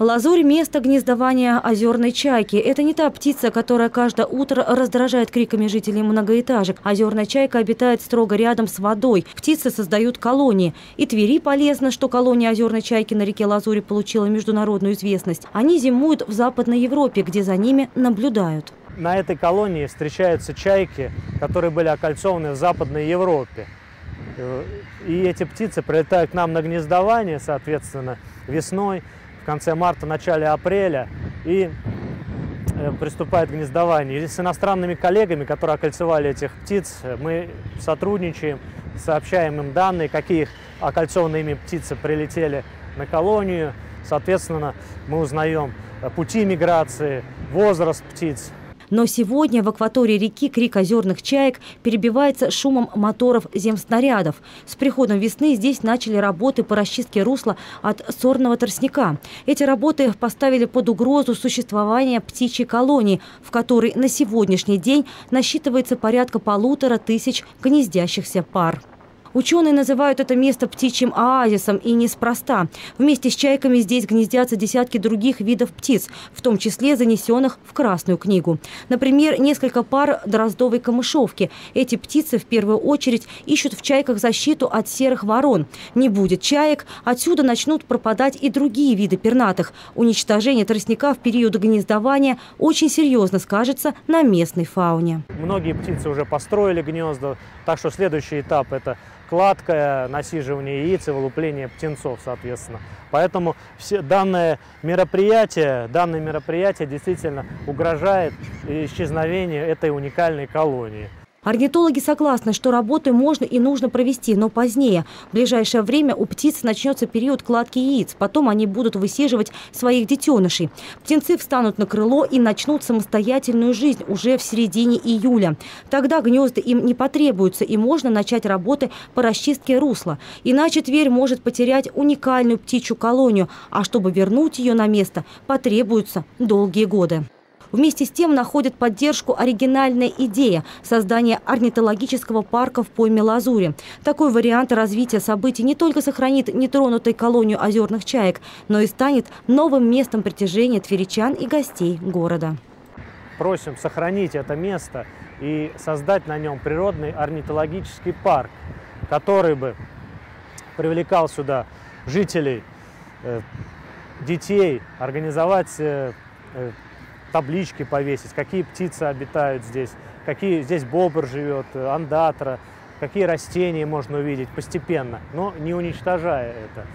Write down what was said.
Лазурь – место гнездования озерной чайки. Это не та птица, которая каждое утро раздражает криками жителей многоэтажек. Озерная чайка обитает строго рядом с водой. Птицы создают колонии. И Твери полезно, что колония озерной чайки на реке Лазури получила международную известность. Они зимуют в Западной Европе, где за ними наблюдают. На этой колонии встречаются чайки, которые были окольцованы в Западной Европе. И эти птицы прилетают к нам на гнездование, соответственно, весной конце марта, начале апреля и э, приступает к гнездованию. И с иностранными коллегами, которые окольцевали этих птиц, мы сотрудничаем, сообщаем им данные, какие окольцованные ими птицы прилетели на колонию. Соответственно, мы узнаем пути миграции, возраст птиц, но сегодня в акватории реки крик озерных чаек перебивается шумом моторов земснарядов. С приходом весны здесь начали работы по расчистке русла от сорного тростника. Эти работы поставили под угрозу существование птичьей колонии, в которой на сегодняшний день насчитывается порядка полутора тысяч гнездящихся пар. Ученые называют это место птичьим оазисом и неспроста. Вместе с чайками здесь гнездятся десятки других видов птиц, в том числе занесенных в Красную книгу. Например, несколько пар дроздовой камышовки. Эти птицы в первую очередь ищут в чайках защиту от серых ворон. Не будет чаек, отсюда начнут пропадать и другие виды пернатых. Уничтожение тростника в период гнездования очень серьезно скажется на местной фауне. Многие птицы уже построили гнезда, так что следующий этап – это кладка, насиживание яиц и вылупление птенцов, соответственно. Поэтому все, данное, мероприятие, данное мероприятие действительно угрожает исчезновению этой уникальной колонии. Орнитологи согласны, что работы можно и нужно провести, но позднее. В ближайшее время у птиц начнется период кладки яиц. Потом они будут высиживать своих детенышей. Птенцы встанут на крыло и начнут самостоятельную жизнь уже в середине июля. Тогда гнезда им не потребуются и можно начать работы по расчистке русла. Иначе Тверь может потерять уникальную птичью колонию, а чтобы вернуть ее на место, потребуются долгие годы. Вместе с тем находит поддержку оригинальная идея – создания орнитологического парка в пойме Лазури. Такой вариант развития событий не только сохранит нетронутой колонию озерных чаек, но и станет новым местом притяжения тверичан и гостей города. Просим сохранить это место и создать на нем природный орнитологический парк, который бы привлекал сюда жителей, э, детей, организовать э, э, таблички повесить, какие птицы обитают здесь, какие здесь бобр живет, андатра, какие растения можно увидеть постепенно, но не уничтожая это.